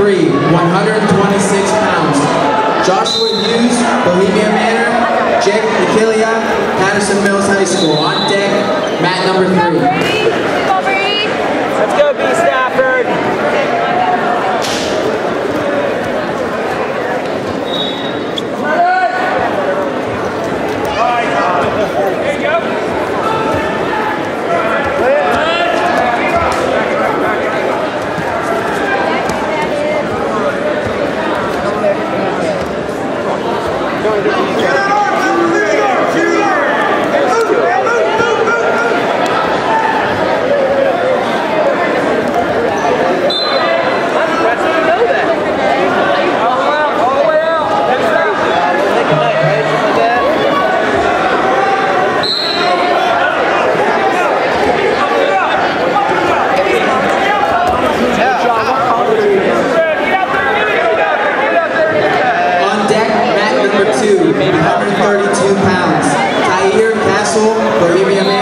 126 pounds. Joshua Hughes, Bohemia Manor. Jake Nikilia, Patterson Mills High School. On deck, mat number three. That's 132 pounds. Tahir Castle, Bohemia